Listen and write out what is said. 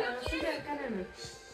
ました。